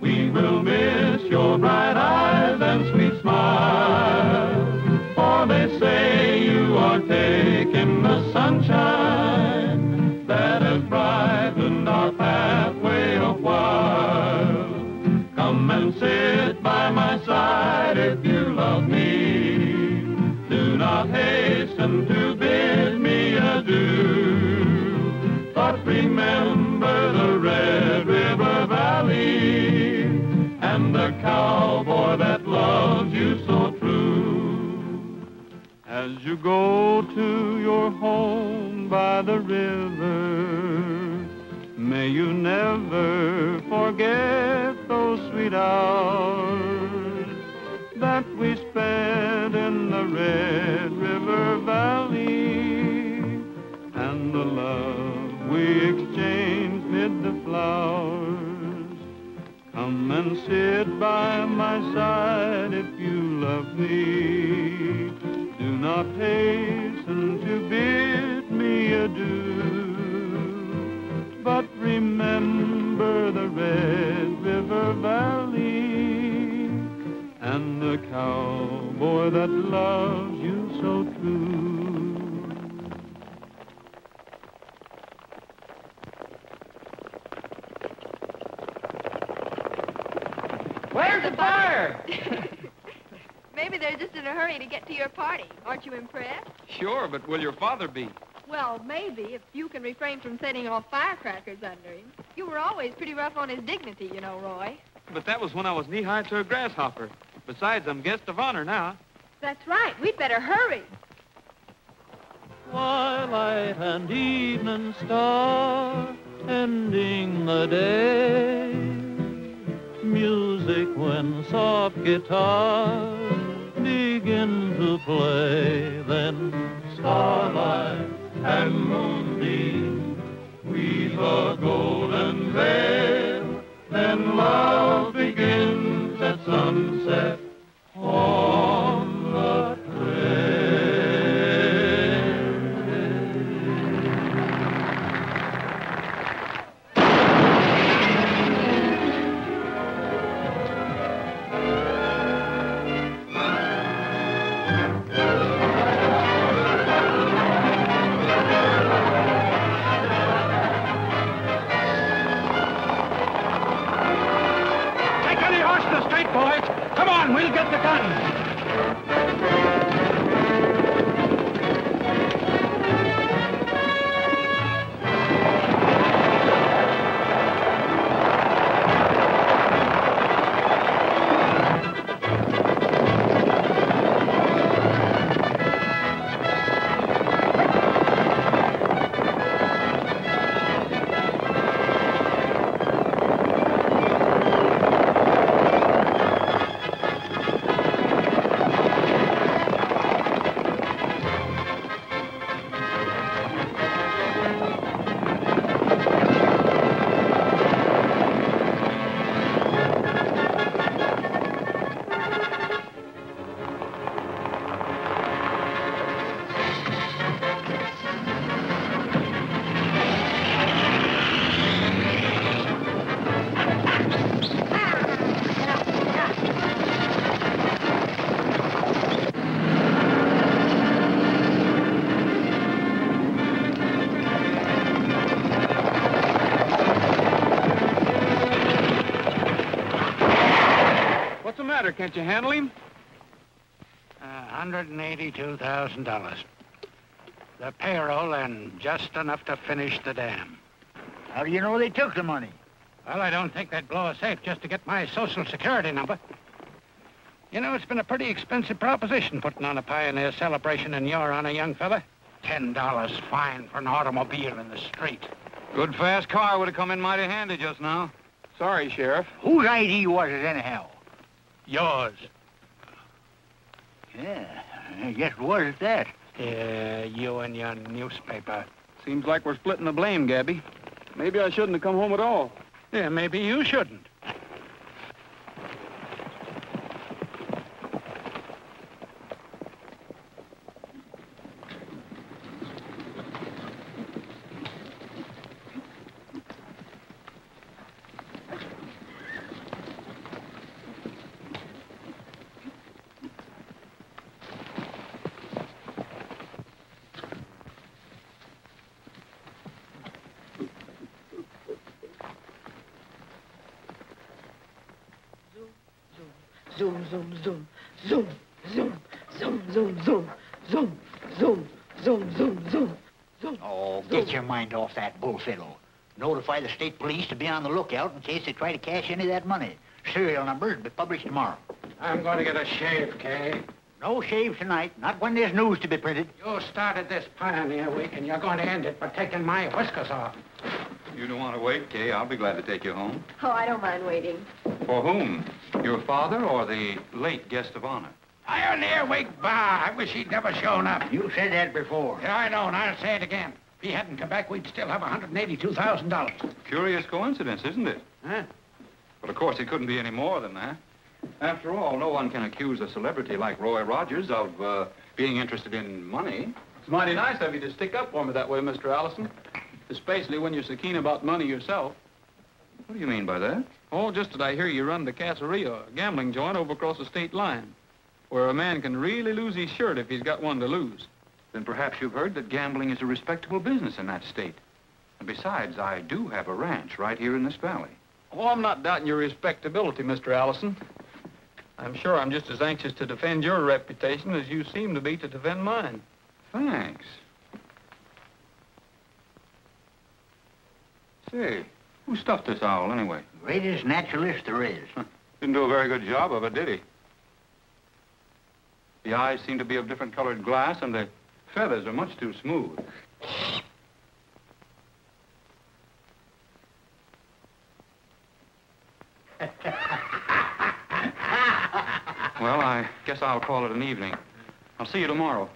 We will miss your bright eyes and sweet smile. For they say you are taking the sunshine that has brightened our pathway a while. Come and sit by my side if you love me. Do not hasten to bid me adieu. But remember the Red River Valley the cowboy that loves you so true. As you go to your home by the river, may you never forget those sweet hours that we spent in the Red River Valley and the love we exchanged mid the flowers. Come and sit by my side if you love me. Do not hasten to bid me adieu. But remember the Red River Valley and the cowboy that loves the fire? Maybe they're just in a hurry to get to your party. Aren't you impressed? Sure, but will your father be? Well, maybe, if you can refrain from setting off firecrackers under him. You were always pretty rough on his dignity, you know, Roy. But that was when I was knee-high to a grasshopper. Besides, I'm guest of honor now. That's right. We'd better hurry. Twilight and evening star ending the day. Music when soft guitars begin to play. Then starlight and moonbeam weave a golden veil. Then love begins at sunset on matter? Can't you handle him? Uh, $182,000. The payroll and just enough to finish the dam. How do you know they took the money? Well, I don't think they'd blow a safe just to get my social security number. You know, it's been a pretty expensive proposition putting on a pioneer celebration in your honor, young fella. Ten dollars fine for an automobile in the street. Good fast car would have come in mighty handy just now. Sorry, Sheriff. Whose ID was it anyhow? Yours. Yeah, I guess it was at that. Yeah, you and your newspaper. Seems like we're splitting the blame, Gabby. Maybe I shouldn't have come home at all. Yeah, maybe you shouldn't. Zoom, zoom, zoom, zoom, zoom, zoom, zoom, zoom, zoom, zoom, zoom, zoom, zoom, zoom. Oh, get your mind off that bullfiddle. Notify the state police to be on the lookout in case they try to cash any of that money. Serial numbers will be published tomorrow. I'm going to get a shave, Kay. No shave tonight, not when there's news to be printed. You started this Pioneer Week, and you're going to end it by taking my whiskers off. You don't want to wait, Kay. I'll be glad to take you home. Oh, I don't mind waiting. For whom? Your father or the late guest of honor? Pioneer Week, Bar. I wish he'd never shown up. You said that before. Yeah, I know, and I'll say it again. If he hadn't come back, we'd still have $182,000. Curious coincidence, isn't it? Huh? But of course, it couldn't be any more than that. After all, no one can accuse a celebrity like Roy Rogers of uh, being interested in money. It's mighty nice of you to stick up for me that way, Mr. Allison. Especially when you're so keen about money yourself. What do you mean by that? Oh, just that I hear you run the Casa Rio, a gambling joint over across the state line, where a man can really lose his shirt if he's got one to lose. Then perhaps you've heard that gambling is a respectable business in that state. And besides, I do have a ranch right here in this valley. Oh, I'm not doubting your respectability, Mr. Allison. I'm sure I'm just as anxious to defend your reputation as you seem to be to defend mine. Thanks. Say, who stuffed this owl anyway? Greatest naturalist there is. Didn't do a very good job of it, did he? The eyes seem to be of different colored glass, and the feathers are much too smooth. well, I guess I'll call it an evening. I'll see you tomorrow.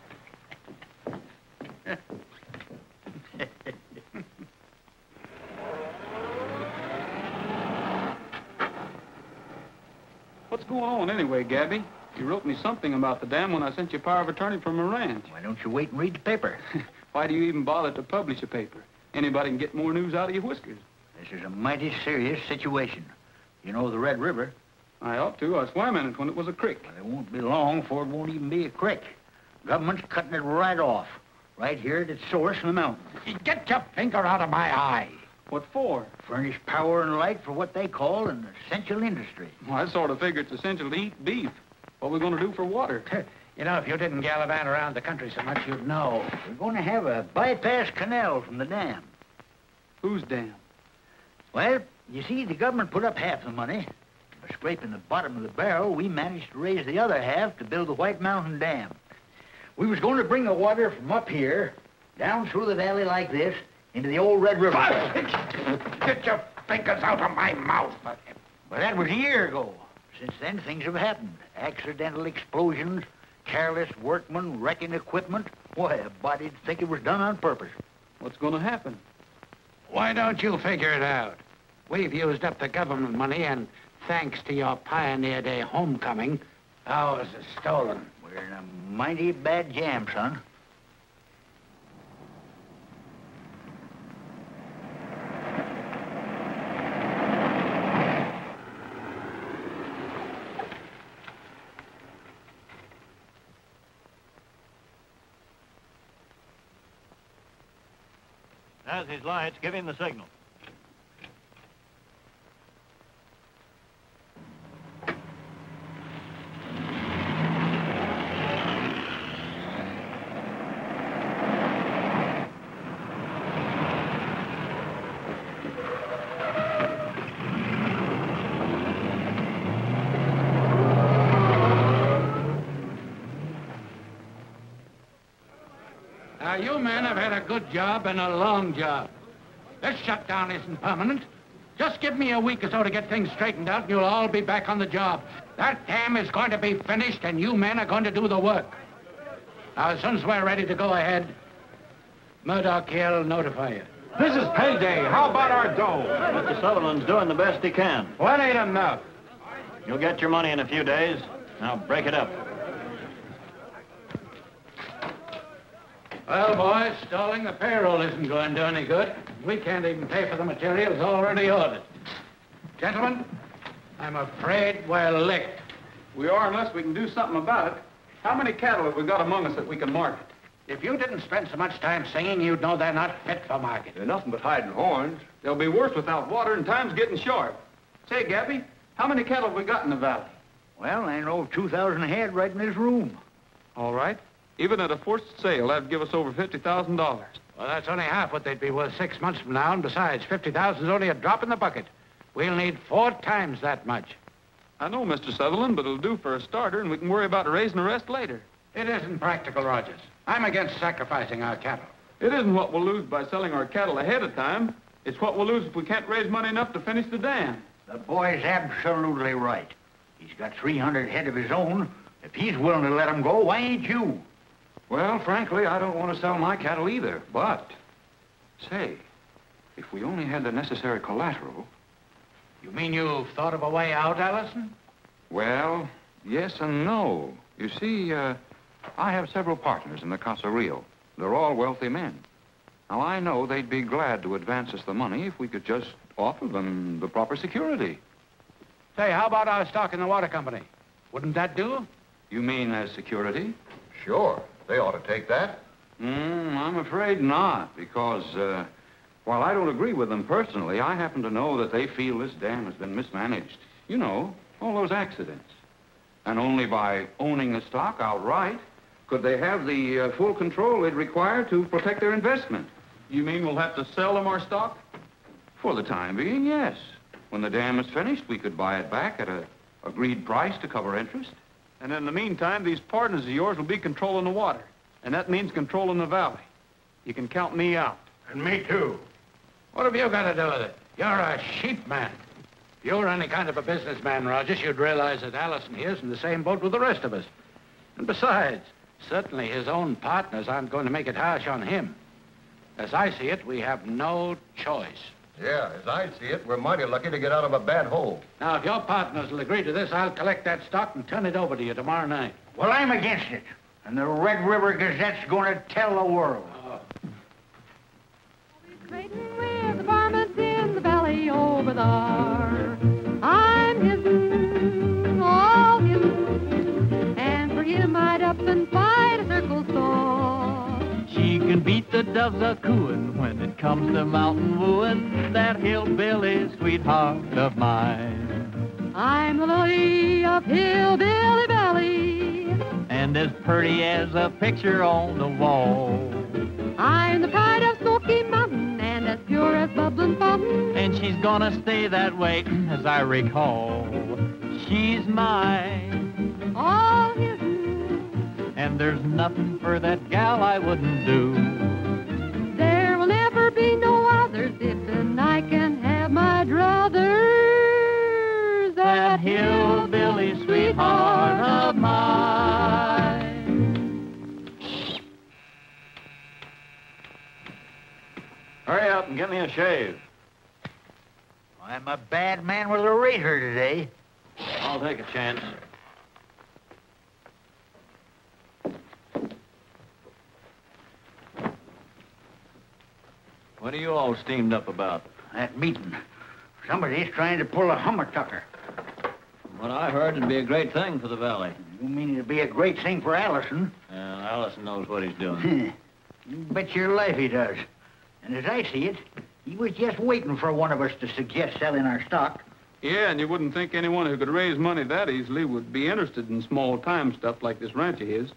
What's going on anyway, Gabby? You wrote me something about the dam when I sent you power of attorney from a ranch. Why don't you wait and read the paper? Why do you even bother to publish a paper? Anybody can get more news out of your whiskers. This is a mighty serious situation. You know the Red River? I ought to. I swam in it when it was a creek. Well, it won't be long before it won't even be a creek. Government's cutting it right off. Right here at its source in the mountain. Get your finger out of my eye. What for? Furnish power and light for what they call an essential industry. Well, I sort of figure it's essential to eat beef. What are we going to do for water? You know, if you didn't gallivant around the country so much, you'd know. We're going to have a bypass canal from the dam. Whose dam? Well, you see, the government put up half the money. By scraping the bottom of the barrel, we managed to raise the other half to build the White Mountain Dam. We was going to bring the water from up here, down through the valley like this, into the old Red River. Get your fingers out of my mouth. Well, that was a year ago. Since then, things have happened. Accidental explosions, careless workmen wrecking equipment. Why, a body'd think it was done on purpose. What's going to happen? Why don't you figure it out? We've used up the government money, and thanks to your Pioneer Day eh, homecoming, ours is stolen. We're in a mighty bad jam, son. Has his lights. Give him the signal. Now, you men have had a good job and a long job. This shutdown isn't permanent. Just give me a week or so to get things straightened out, and you'll all be back on the job. That dam is going to be finished, and you men are going to do the work. Now, as soon as we're ready to go ahead, Murdoch here will notify you. This is payday. How about our dough? Mr. Sutherland's doing the best he can. Well, that ain't enough. You'll get your money in a few days. Now, break it up. Well, boys, stalling the payroll isn't going to do any good. We can't even pay for the materials already ordered. Gentlemen, I'm afraid we're licked. We are unless we can do something about it. How many cattle have we got among us that we can market? If you didn't spend so much time singing, you'd know they're not fit for market. They're nothing but hiding horns. They'll be worse without water, and time's getting short. Say, Gabby, how many cattle have we got in the valley? Well, I know 2,000 head right in this room. All right. Even at a forced sale, that'd give us over $50,000. Well, that's only half what they'd be worth six months from now, and besides, 50000 is only a drop in the bucket. We'll need four times that much. I know, Mr. Sutherland, but it'll do for a starter, and we can worry about raising the rest later. It isn't practical, Rogers. I'm against sacrificing our cattle. It isn't what we'll lose by selling our cattle ahead of time. It's what we'll lose if we can't raise money enough to finish the dam. The boy's absolutely right. He's got 300 head of his own. If he's willing to let 'em go, why ain't you? Well, frankly, I don't want to sell my cattle either, but... Say, if we only had the necessary collateral... You mean you've thought of a way out, Allison? Well, yes and no. You see, uh, I have several partners in the Casa Rio. They're all wealthy men. Now, I know they'd be glad to advance us the money if we could just offer them the proper security. Say, how about our stock in the water company? Wouldn't that do? You mean as security? Sure. They ought to take that. Mm, I'm afraid not, because uh, while I don't agree with them personally, I happen to know that they feel this dam has been mismanaged. You know, all those accidents. And only by owning the stock outright could they have the uh, full control they'd require to protect their investment. You mean we'll have to sell them our stock? For the time being, yes. When the dam is finished, we could buy it back at a agreed price to cover interest. And in the meantime, these partners of yours will be controlling the water. And that means controlling the valley. You can count me out. And me too. What have you got to do with it? You're a sheep man. If you were any kind of a businessman, Rogers, you'd realize that Allison here's in the same boat with the rest of us. And besides, certainly his own partners aren't going to make it harsh on him. As I see it, we have no choice. Yeah, as I see it, we're mighty lucky to get out of a bad hole. Now, if your partners will agree to this, I'll collect that stock and turn it over to you tomorrow night. Well, I'm against it. And the Red River Gazette's going to tell the world. Oh. Trading with the varmints in the valley over there. I'm his, all his, and for him I'd up and fight can beat the doves a cooing when it comes to mountain wooing. That hillbilly sweetheart of mine. I'm the lily of Hillbilly Valley. And as pretty as a picture on the wall. I'm the pride of Smoky Mountain and as pure as bubbling fountain. And she's gonna stay that way, as I recall. She's mine. All his, And there's nothing for that gal I wouldn't do. there will never be no others if and I can have my druthers. That hillbilly sweetheart of mine. Hurry up and get me a shave. I'm a bad man with a razor today. I'll take a chance. What are you all steamed up about? That meeting. Somebody's trying to pull a hummer-tucker. From what I heard, it'd be a great thing for the valley. You mean it'd be a great thing for Allison? Well, Allison knows what he's doing. you bet your life he does. And as I see it, he was just waiting for one of us to suggest selling our stock. Yeah, and you wouldn't think anyone who could raise money that easily would be interested in small-time stuff like this ranch of his.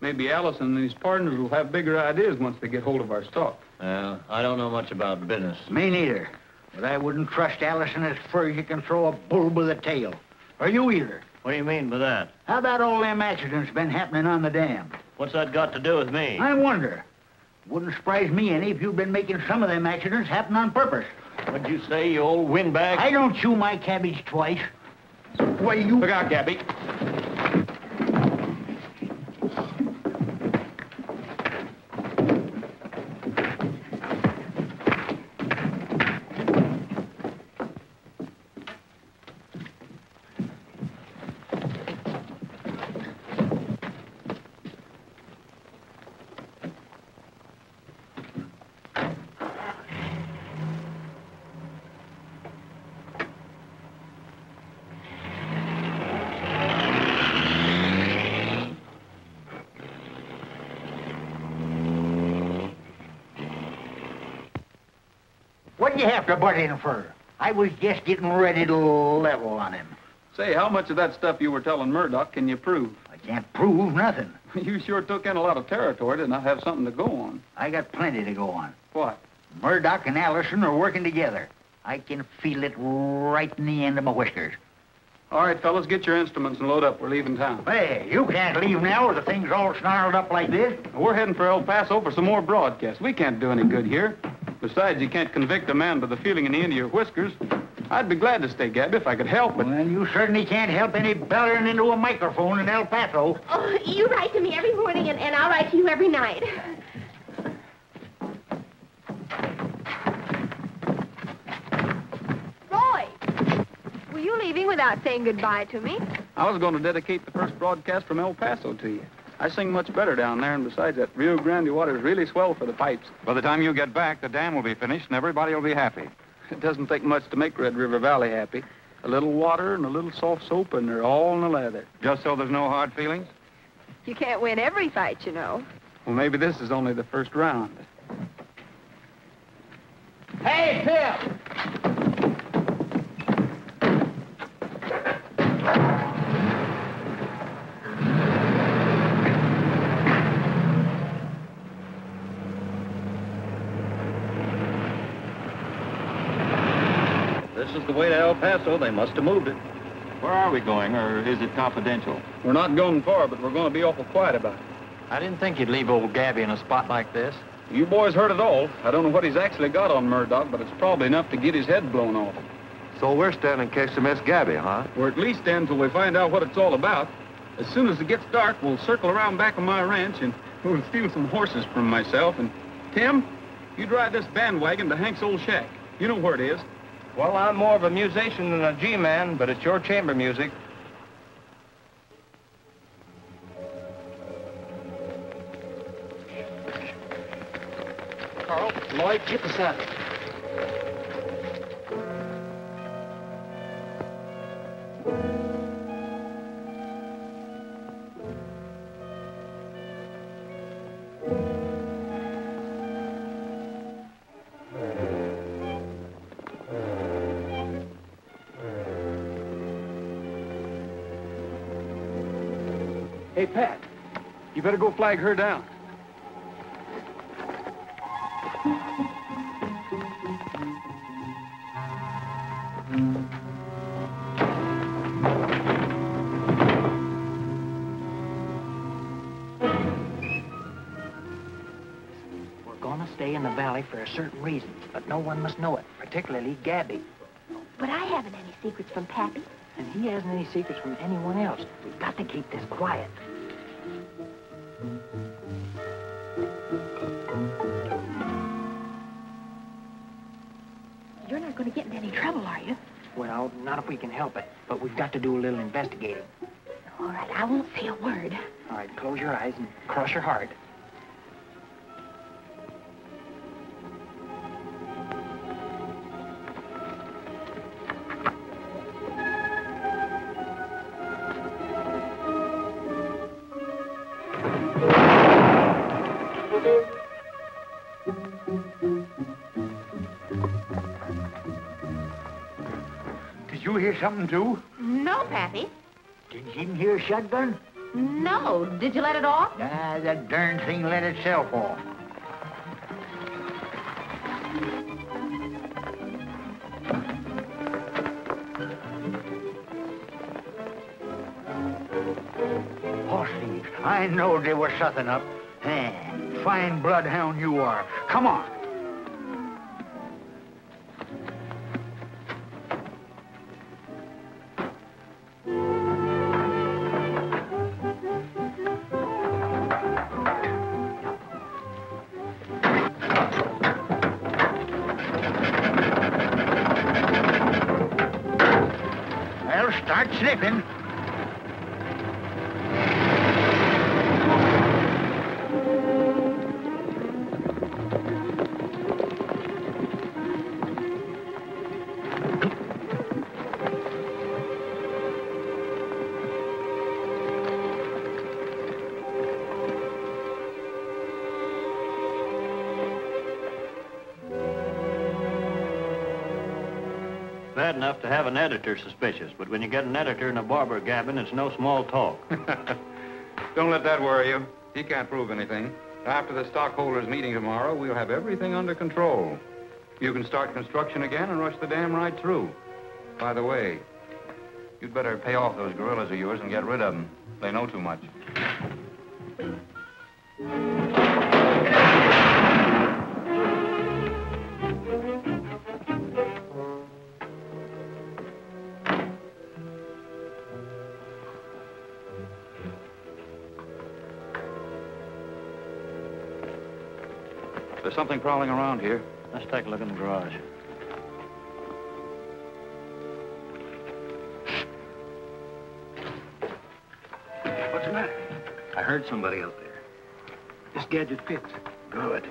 Maybe Allison and his partners will have bigger ideas once they get hold of our stock. Well, I don't know much about business. Me neither. But I wouldn't trust Allison as far as you can throw a bull with a tail. Or you either. What do you mean by that? How about all them accidents been happening on the dam? What's that got to do with me? I wonder. Wouldn't surprise me any if you'd been making some of them accidents happen on purpose. What'd you say, you old windbag? I don't chew my cabbage twice. Why, you... Look out, Gabby. What'd you have to butt in for? I was just getting ready to level on him. Say, how much of that stuff you were telling Murdoch can you prove? I can't prove nothing. You sure took in a lot of territory to not have something to go on. I got plenty to go on. What? Murdoch and Allison are working together. I can feel it right in the end of my whiskers. All right, fellas, get your instruments and load up. We're leaving town. Hey, you can't leave now with the things all snarled up like this. We're heading for El Paso for some more broadcasts. We can't do any good here. Besides, you can't convict a man by the feeling in the end of your whiskers. I'd be glad to stay, Gabby, if I could help it. Well, you certainly can't help any bellering into a microphone in El Paso. Oh, you write to me every morning, and, and I'll write to you every night. Roy! Were you leaving without saying goodbye to me? I was going to dedicate the first broadcast from El Paso to you. I sing much better down there, and besides, that Rio Grande water is really swell for the pipes. By the time you get back, the dam will be finished and everybody will be happy. It doesn't take much to make Red River Valley happy. A little water and a little soft soap, and they're all in the lather. Just so there's no hard feelings? You can't win every fight, you know. Well, maybe this is only the first round. Hey, Phil! The way to El Paso. They must have moved it. Where are we going, or is it confidential? We're not going far, but we're going to be awful quiet about it. I didn't think you'd leave old Gabby in a spot like this. You boys heard it all. I don't know what he's actually got on Murdoch, but it's probably enough to get his head blown off. So we're standing in case to miss Gabby, huh? We're at least in until we find out what it's all about. As soon as it gets dark, we'll circle around back of my ranch and we'll steal some horses from myself. And Tim, you drive this bandwagon to Hank's old shack. You know where it is. Well, I'm more of a musician than a G-man, but it's your chamber music. Carl, Lloyd, get the saddle. Hey, better go flag her down. We're gonna stay in the valley for a certain reason, but no one must know it, particularly Gabby. But I haven't any secrets from Pappy. And he hasn't any secrets from anyone else. We've got to keep this quiet. You're not going to get in any trouble, are you? Well, not if we can help it, but we've got to do a little investigating. All right, I won't say a word. All right, close your eyes and cross your heart. Hear something, too? No, Pappy. Didn't you even hear a shotgun? No. Did you let it off? Ah, that darn thing let itself off. Horse thieves. I know they were something up. Eh, fine bloodhound you are. Come on. Enough to have an editor suspicious, but when you get an editor and a barber gabbing, it's no small talk. Don't let that worry you. He can't prove anything. After the stockholders' meeting tomorrow, we'll have everything under control. You can start construction again and rush the dam right through. By the way, you'd better pay off those gorillas of yours and get rid of them. They know too much. Something prowling around here. Let's take a look in the garage. What's the matter? I heard somebody out there. This gadget fits. Good.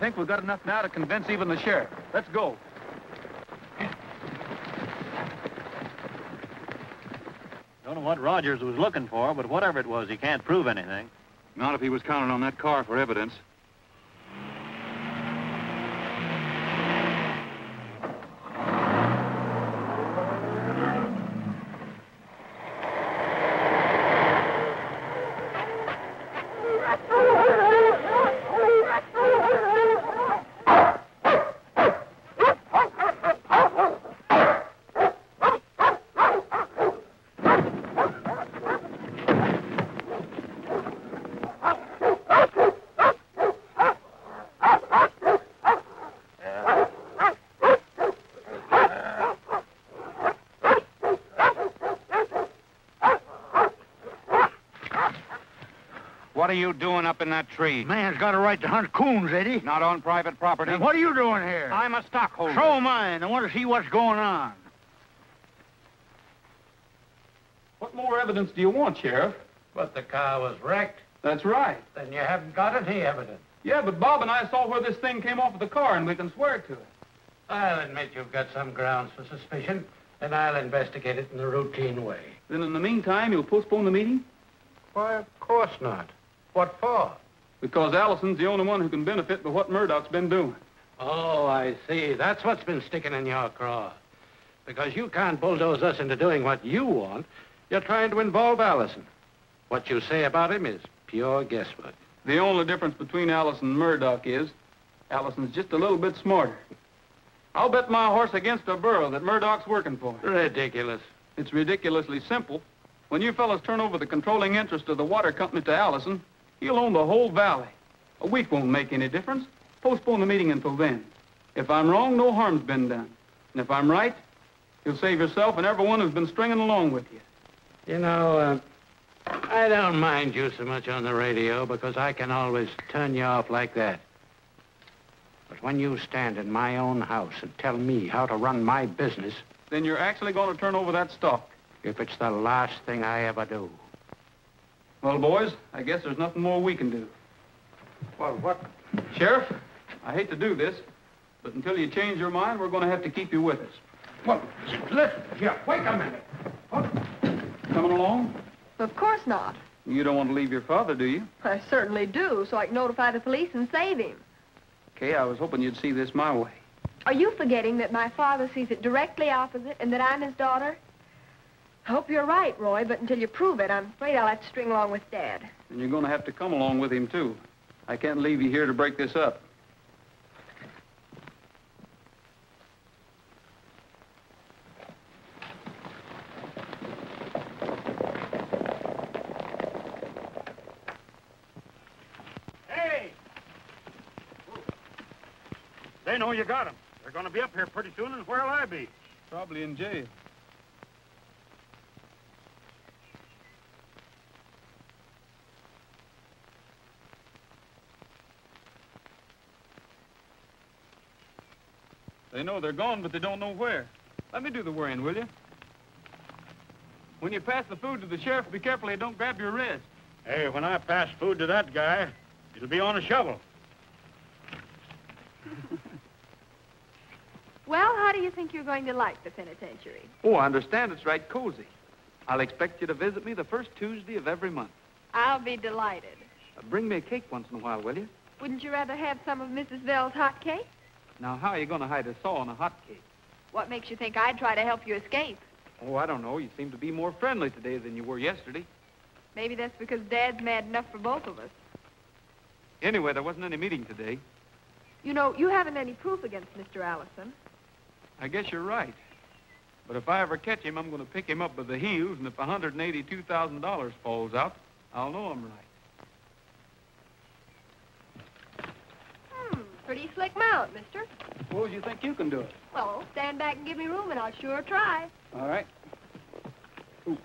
Think we've got enough now to convince even the sheriff. Let's go. Don't know what Rogers was looking for, but whatever it was, he can't prove anything. Not if he was counting on that car for evidence. What are you doing up in that tree? Man's got a right to hunt coons, Eddie. Not on private property. Then what are you doing here? I'm a stockholder. So am I, and I want to see what's going on. What more evidence do you want, Sheriff? But the car was wrecked. That's right. Then you haven't got any evidence. Yeah, but Bob and I saw where this thing came off of the car, and we can swear to it. I'll admit you've got some grounds for suspicion, and I'll investigate it in the routine way. Then in the meantime, you'll postpone the meeting? Why, of course not. What for? Because Allison's the only one who can benefit by what Murdoch's been doing. Oh, I see. That's what's been sticking in your craw. Because you can't bulldoze us into doing what you want. You're trying to involve Allison. What you say about him is pure guesswork. The only difference between Allison and Murdoch is Allison's just a little bit smarter. I'll bet my horse against a burro that Murdoch's working for. Ridiculous. It's ridiculously simple. When you fellas turn over the controlling interest of the water company to Allison, he'll own the whole valley. A week won't make any difference. Postpone the meeting until then. If I'm wrong, no harm's been done. And if I'm right, you'll save yourself and everyone who's been stringing along with you. You know, uh, I don't mind you so much on the radio because I can always turn you off like that. But when you stand in my own house and tell me how to run my business, Then you're actually going to turn over that stock. if it's the last thing I ever do. Well, boys, I guess there's nothing more we can do. Well, what? Sheriff, I hate to do this, but until you change your mind, we're going to have to keep you with us. Well, listen, here, wait a minute. What? coming along? Of course not. You don't want to leave your father, do you? I certainly do, so I can notify the police and save him. Kay, I was hoping you'd see this my way. Are you forgetting that my father sees it directly opposite and that I'm his daughter? I hope you're right, Roy, but until you prove it, I'm afraid I'll have to string along with Dad. And you're going to have to come along with him, too. I can't leave you here to break this up. Hey! They know you got 'em. They're going to be up here pretty soon, and where'll I be? Probably in jail. They know they're gone, but they don't know where. Let me do the worrying, will you? When you pass the food to the sheriff, be careful they don't grab your wrist. Hey, when I pass food to that guy, it'll be on a shovel. Well, how do you think you're going to like the penitentiary? Oh, I understand it's right cozy. I'll expect you to visit me the first Tuesday of every month. I'll be delighted. Uh, bring me a cake once in a while, will you? Wouldn't you rather have some of Mrs. Bell's hot cake? Now, how are you going to hide a saw in a hot cake? What makes you think I'd try to help you escape? Oh, I don't know. You seem to be more friendly today than you were yesterday. Maybe that's because Dad's mad enough for both of us. Anyway, there wasn't any meeting today. You know, you haven't any proof against Mr. Allison. I guess you're right. But if I ever catch him, I'm going to pick him up by the heels, and if $182,000 falls out, I'll know I'm right. Hmm, pretty slick mount, mister. Suppose you think you can do it. Well, stand back and give me room, and I'll sure try. All right. It's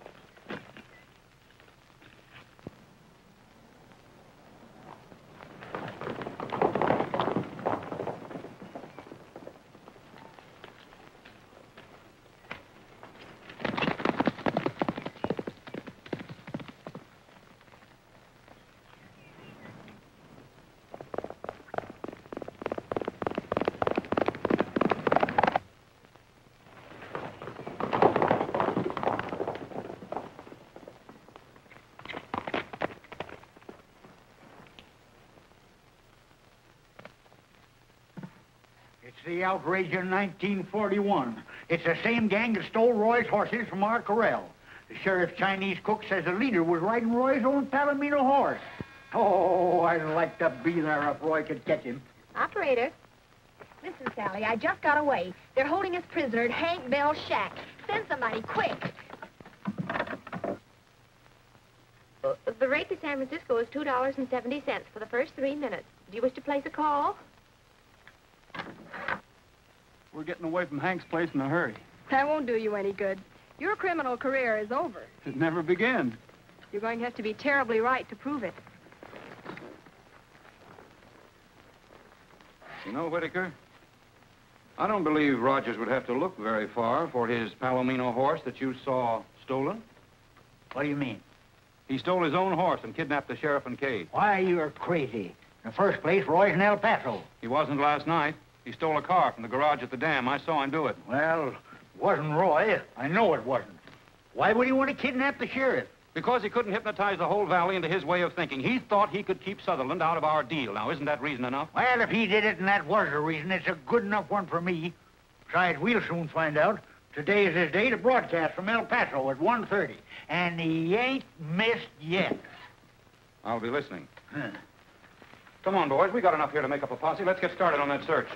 the outrage in 1941. It's the same gang that stole Roy's horses from our corral. The sheriff's Chinese cook says the leader was riding Roy's own Palomino horse. Oh, I'd like to be there if Roy could catch him. Operator. Listen, Sally, I just got away. They're holding us prisoner at Hank Bell's shack. Send somebody, quick. Uh, The rate to San Francisco is $2.70 for the first three minutes. Do you wish to place a call? We're getting away from Hank's place in a hurry. That won't do you any good. Your criminal career is over. It never began. You're going to have to be terribly right to prove it. You know, Whitaker, I don't believe Rogers would have to look very far for his Palomino horse that you saw stolen. What do you mean? He stole his own horse and kidnapped the sheriff and Kay. Why, you're crazy. In the first place, Roy's in El Paso. He wasn't last night. He stole a car from the garage at the dam. I saw him do it. Well, it wasn't Roy. I know it wasn't. Why would he want to kidnap the sheriff? Because he couldn't hypnotize the whole valley into his way of thinking. He thought he could keep Sutherland out of our deal. Now, isn't that reason enough? Well, if he did it and that was the reason, it's a good enough one for me. Besides, we'll soon find out. Today is his day to broadcast from El Paso at 1.30. And he ain't missed yet. I'll be listening. Huh. Come on, boys. We got enough here to make up a posse. Let's get started on that search.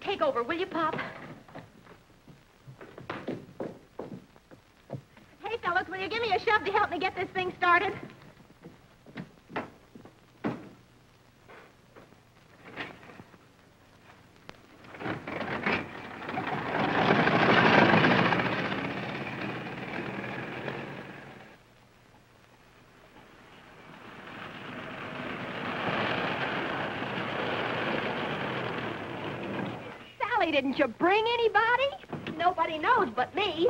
Take over, will you, Pop? Hey, fellas, will you give me a shove to help me get this thing started? Sally, didn't you bring anybody? Nobody knows but me.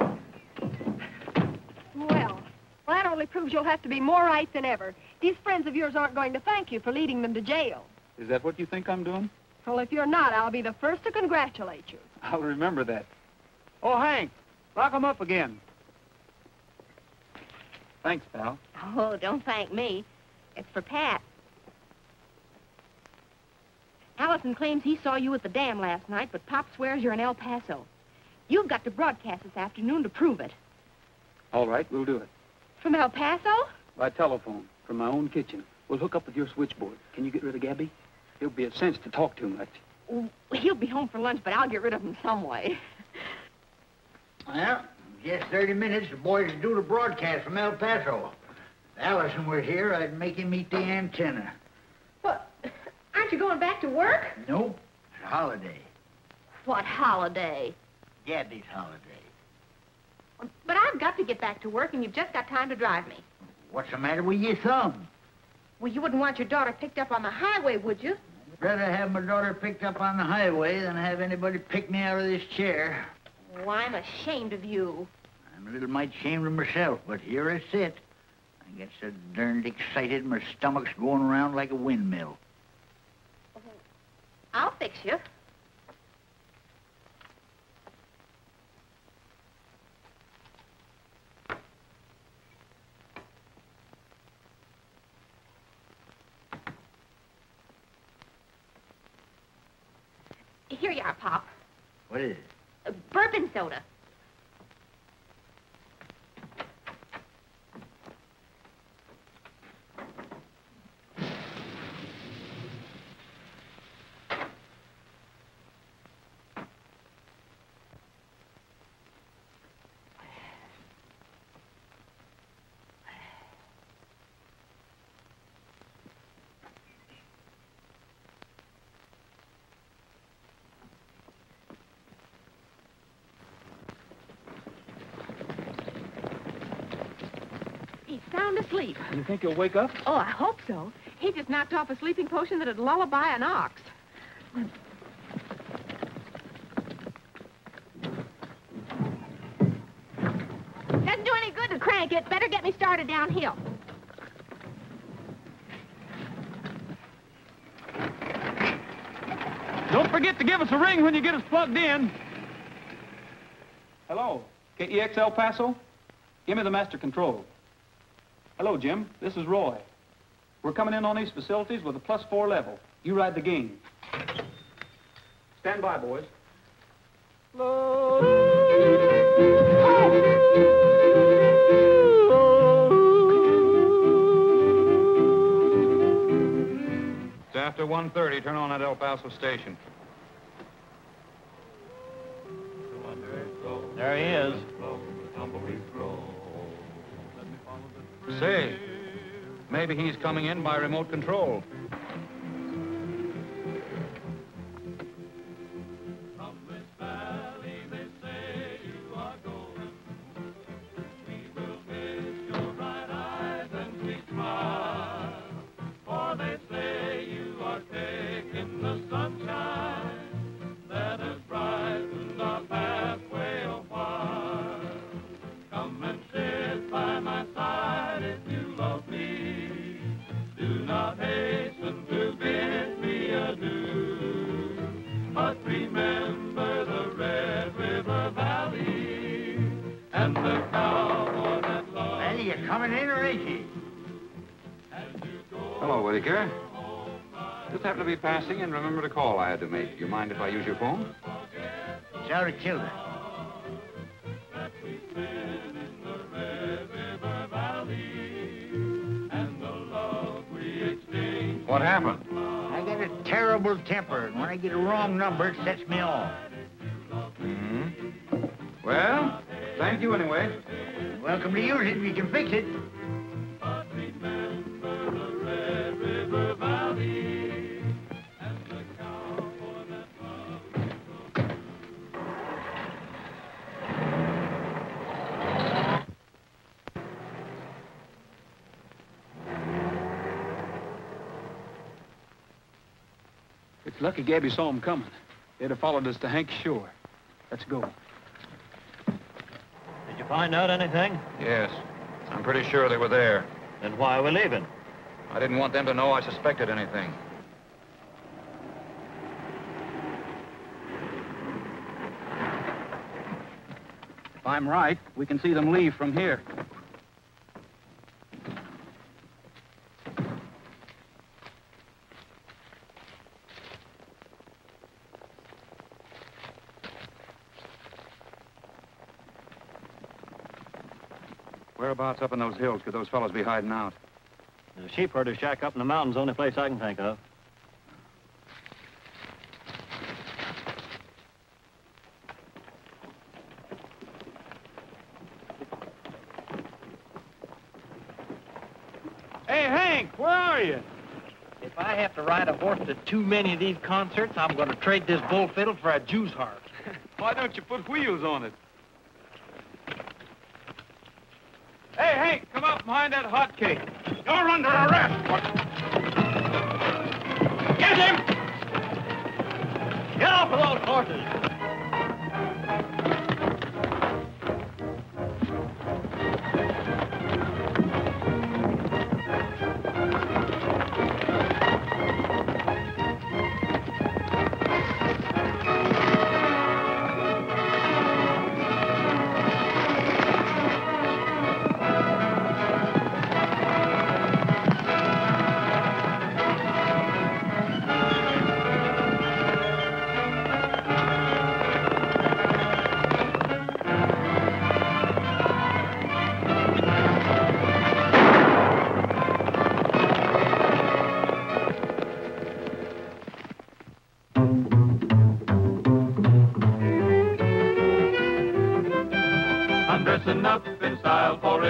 Well, well, that only proves you'll have to be more right than ever. These friends of yours aren't going to thank you for leading them to jail. Is that what you think I'm doing? Well, if you're not, I'll be the first to congratulate you. I'll remember that. Oh, Hank, lock lock 'em up again. Thanks, pal. Oh, don't thank me. It's for Pat. Allison claims he saw you at the dam last night, but Pop swears you're in El Paso. You've got to broadcast this afternoon to prove it. All right, we'll do it. From El Paso? By telephone, from my own kitchen. We'll hook up with your switchboard. Can you get rid of Gabby? It'll be a sense to talk too much. Well, He'll be home for lunch, but I'll get rid of him some way. Well, in just 30 minutes, the boys would do the broadcast from El Paso. If Allison were here, I'd make him eat the antenna. What? Aren't you going back to work? Nope, it's a holiday. What holiday? Gabby's holiday. Um, but I've got to get back to work, and you've just got time to drive me. What's the matter with your thumb? Well, you wouldn't want your daughter picked up on the highway, would you? Rather have my daughter picked up on the highway than have anybody pick me out of this chair. Oh, I'm ashamed of you. I'm a little mite ashamed of myself, but here I sit. I get so darned excited, my stomach's going around like a windmill. I'll fix you. Here you are, Pop. What is it? Uh, bourbon soda. You think he'll wake up? Oh, I hope so. He just knocked off a sleeping potion that'd lullaby an ox. Doesn't do any good to crank it. Better get me started downhill. Don't forget to give us a ring when you get us plugged in. Hello, KEX El Paso? Give me the master control. Hello, Jim. This is Roy. We're coming in on these facilities with a plus four level. You ride the game. Stand by, boys. It's after 1.30. Turn on that El Paso station. There he is. Say, maybe he's coming in by remote control. Terrible temper, and when I get a wrong number, it sets me off. hmm Well, thank you anyway. Welcome to use it if you can fix it. Lucky Gabby saw him coming. They'd have followed us to Hank's shore. Let's go. Did you find out anything? Yes. I'm pretty sure they were there. Then why are we leaving? I didn't want them to know I suspected anything. If I'm right, we can see them leave from here. Whereabouts up in those hills could those fellows be hiding out? The sheep herder shack up in the mountains, only place I can think of. Hey, Hank, where are you? If I have to ride a horse to too many of these concerts, I'm going to trade this bull fiddle for a Jew's harp. Why don't you put wheels on it? Hey, Hank, behind that hot cake. You're under arrest. Get him! Get off of those horses!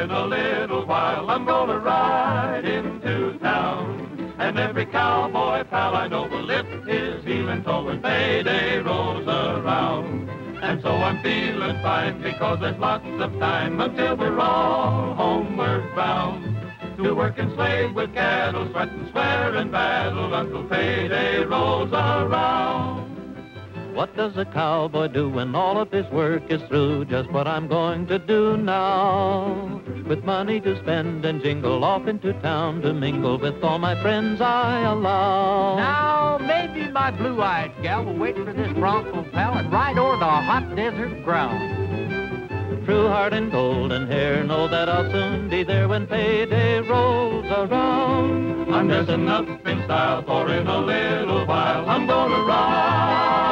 In a little while I'm gonna ride into town. And every cowboy pal I know will lift his heel when payday rolls around. And so I'm feeling fine because there's lots of time until we're all homeward bound. To work and slave with cattle, sweat and swear and battle until payday rolls around. What does a cowboy do when all of his work is through? Just what I'm going to do now. With money to spend and jingle off into town to mingle with all my friends I allow. Now, maybe my blue-eyed gal will wait for this bronco pal and ride over the hot desert ground. True heart and golden hair, know that I'll soon be there when payday rolls around. I'm dressing up in style, for in a little while I'm gonna ride.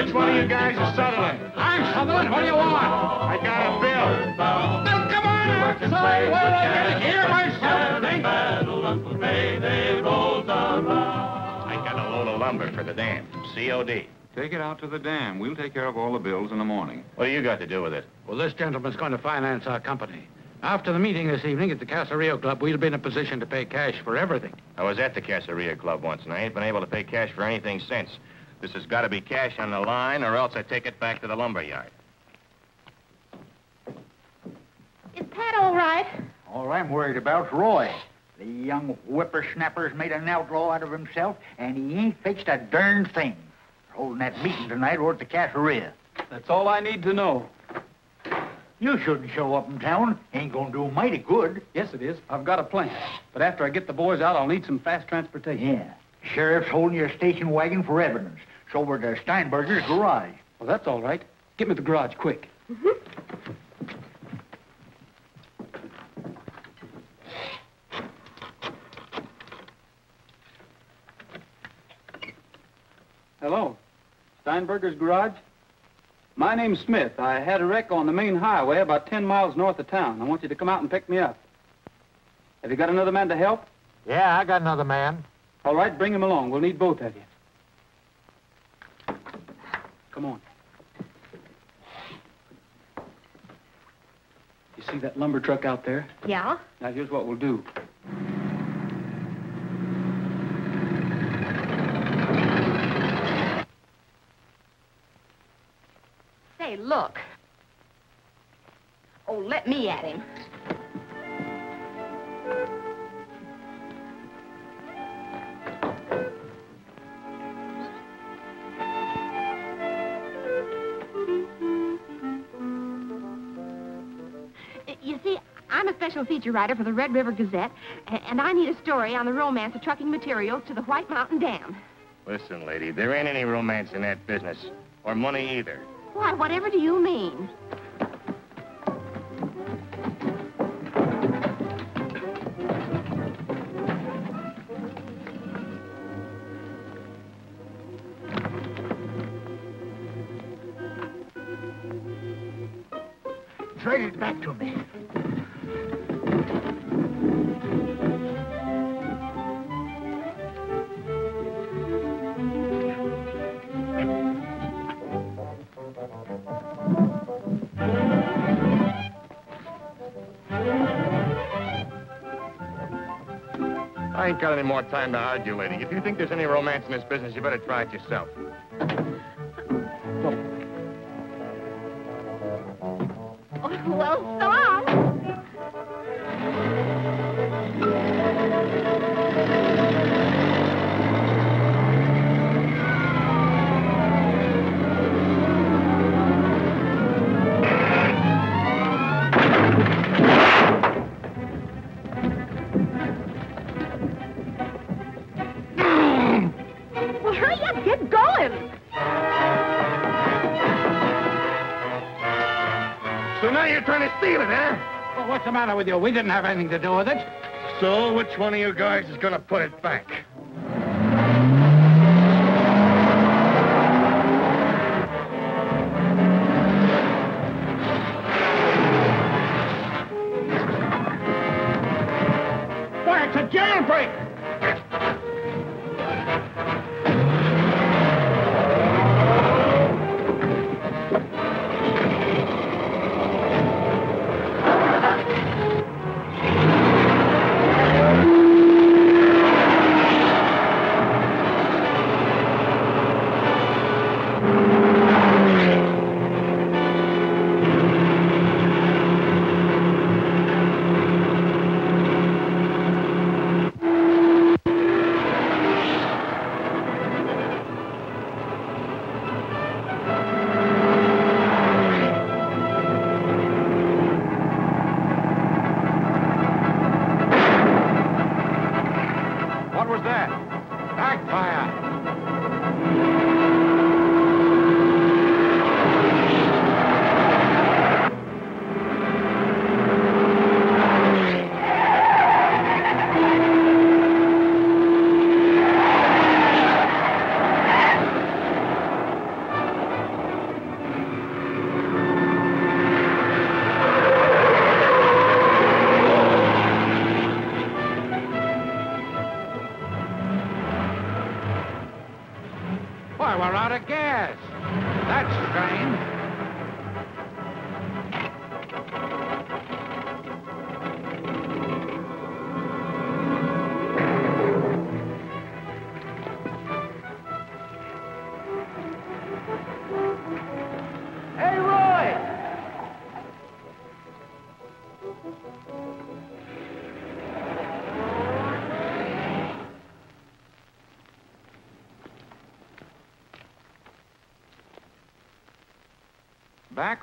Which one of you guys is Sutherland? I'm Sutherland. What do you want? Lumber for the dam. COD. Take it out to the dam. We'll take care of all the bills in the morning. What do you got to do with it? Well, this gentleman's going to finance our company. After the meeting this evening at the Casa Rio Club, we'll be in a position to pay cash for everything. I was at the Casa Rio Club once, and I ain't been able to pay cash for anything since. This has got to be cash on the line, or else I take it back to the lumber yard. Is Pat all right? All I'm worried about's Roy. The young whippersnapper's made an outlaw out of himself, and he ain't fixed a darn thing. We're holding that meeting tonight over at the Casa Rio. That's all I need to know. You shouldn't show up in town. Ain't gonna do mighty good. Yes, it is. I've got a plan. But after I get the boys out, I'll need some fast transportation. Yeah. Sheriff's holding your station wagon for evidence. It's over to Steinberger's garage. Well, that's all right. Get me the garage quick. Mm-hmm. Hello. Steinberger's garage? My name's Smith. I had a wreck on the main highway about 10 miles north of town. I want you to come out and pick me up. Have you got another man to help? Yeah, I got another man. All right, bring him along. We'll need both of you. Come on. You see that lumber truck out there? Yeah? Now, here's what we'll do. Hey, look. Oh, let me at him. You see, I'm a special feature writer for the Red River Gazette, and I need a story on the romance of trucking materials to the White Mountain Dam. Listen, lady, there ain't any romance in that business. Or money either. Why, whatever do you mean? Ain't got any more time to argue, lady. If you think there's any romance in this business, you better try it yourself. Well, so long. Matter with you? We didn't have anything to do with it. So which one of you guys is gonna put it back?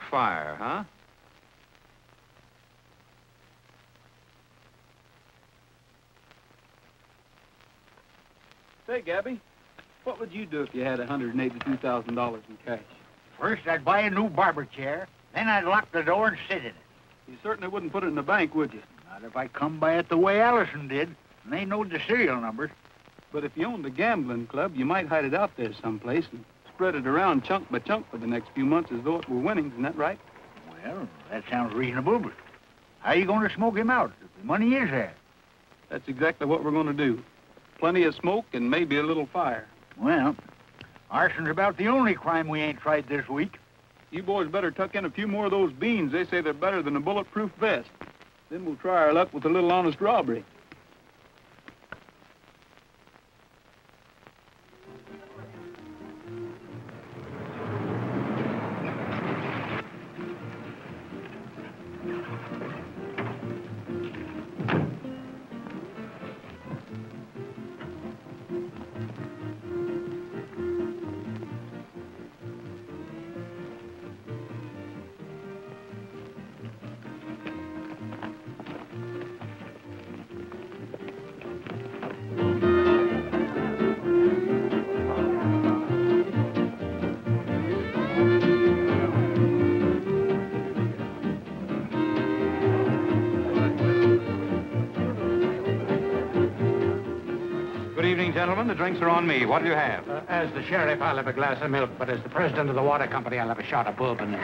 Backfire, huh? Say, Gabby, what would you do if you had $182,000 in cash? First, I'd buy a new barber chair. Then I'd lock the door and sit in it. You certainly wouldn't put it in the bank, would you? Not if I come by it the way Allison did. And they know the serial numbers. But if you owned a gambling club, you might hide it out there someplace and spread it around chunk by chunk for the next few months as though it were winnings. Isn't that right? Well, that sounds reasonable, but how are you going to smoke him out if the money is there? That's exactly what we're going to do. Plenty of smoke and maybe a little fire. Well, arson's about the only crime we ain't tried this week. You boys better tuck in a few more of those beans. They say they're better than a bulletproof vest. Then we'll try our luck with a little honest robbery. Gentlemen, the drinks are on me. What do you have? Uh, as the sheriff, I'll have a glass of milk, but as the president of the water company, I'll have a shot of bourbon.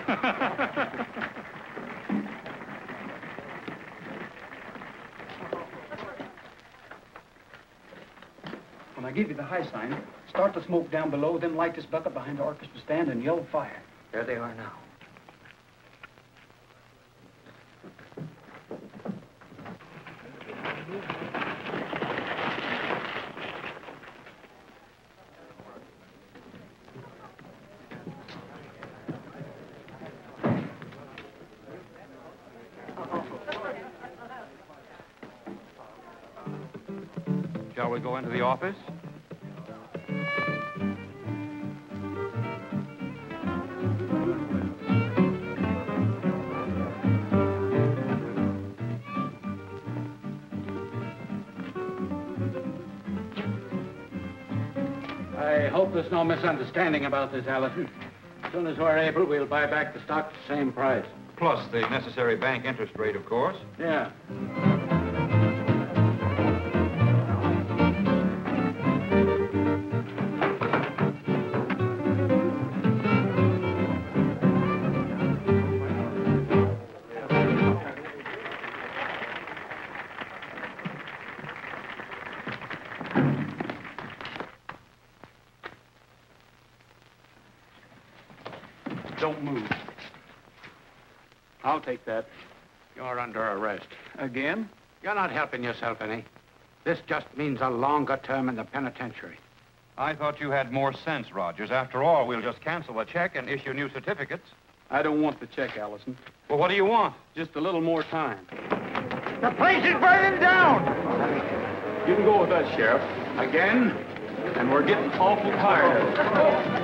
When I give you the high sign, start the smoke down below, then light this bucket behind the orchestra stand and yell fire. There they are now. Shall we go into the office? I hope there's no misunderstanding about this, Allison. As soon as we're able, we'll buy back the stock at the same price. Plus the necessary bank interest rate, of course. Yeah. Take that. You're under arrest. Again? You're not helping yourself any. This just means a longer term in the penitentiary. I thought you had more sense, Rogers. After all, we'll just cancel the check and issue new certificates. I don't want the check, Allison. Well, what do you want? Just a little more time. The place is burning down! You can go with us, Sheriff. Again? And we're getting awful tired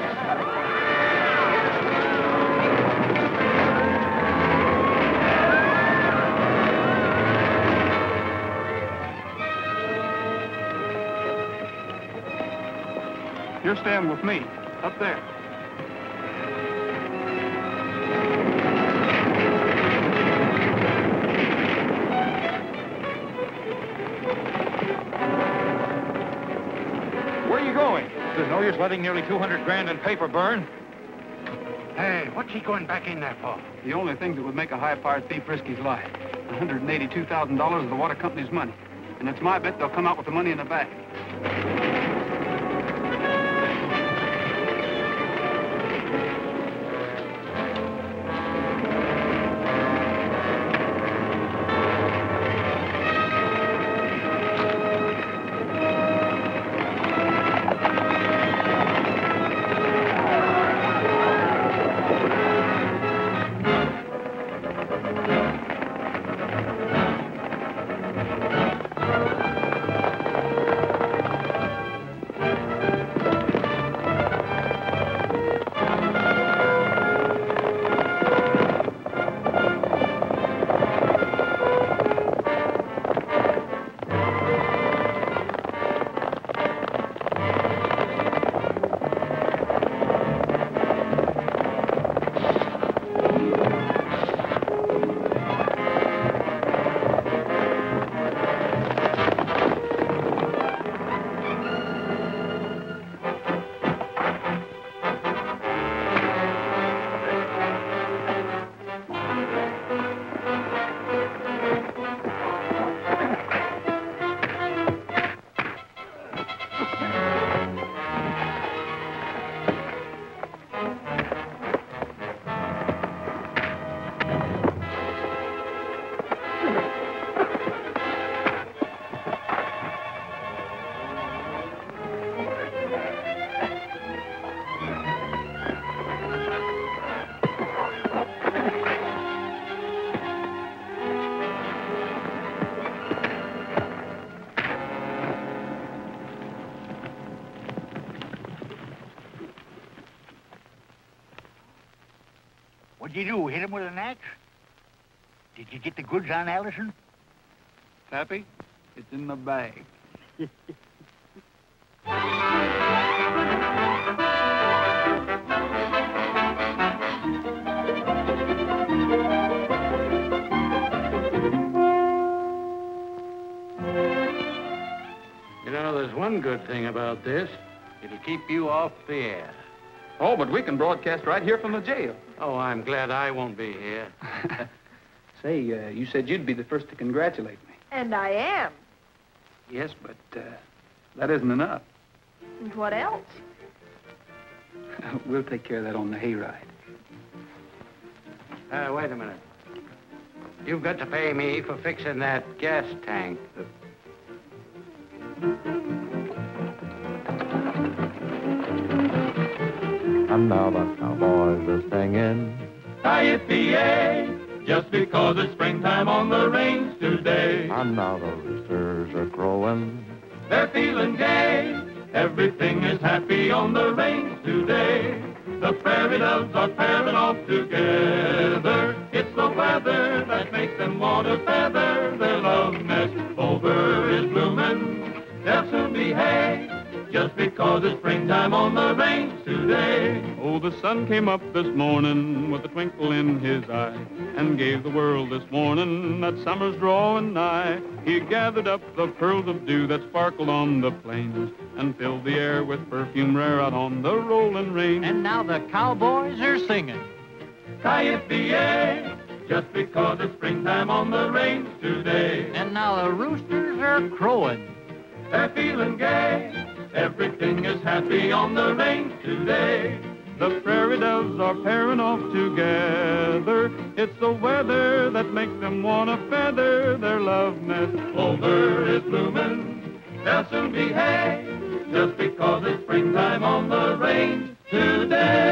You're staying with me, up there. Where are you going? There's no use letting nearly 200 grand in paper burn. Hey, what's he going back in there for? The only thing that would make a high-powered thief risk his life. $182,000 of the water company's money. And it's my bet they'll come out with the money in the bag. What'd you do, hit him with an axe? Did you get the goods on Allison? Pappy, it's in the bag. You know, there's one one good thing about this. It'll keep you off the air. Oh, but we can broadcast right here from the jail. Oh, I'm glad I won't be here. Say, uh, you said you'd be the first to congratulate me. And I am. Yes, but uh, that isn't enough. And what else? we'll take care of that on the hayride. Uh, wait a minute. You've got to pay me for fixing that gas tank. And now the cowboys are singing. Yippee just because it's springtime on the range today. And now the roosters are crowing. They're feeling gay. Everything is happy on the range today. The prairie doves are pairing off together. It's the weather that makes them want to feather their love nest. Over is blooming. They'll soon be hay. Just because it's springtime on the range today. Oh, the sun came up this morning with a twinkle in his eye and gave the world this morning that summer's drawing nigh. He gathered up the pearls of dew that sparkled on the plains and filled the air with perfume rare out on the rolling range. And now the cowboys are singing. Yippee just because it's springtime on the range today. And now the roosters are crowing. They're feeling gay. Everything is happy on the range today. The prairie doves are pairing off together. It's the weather that makes them want to feather their love nest. Clover is blooming, they'll soon be hay, just because it's springtime on the range today.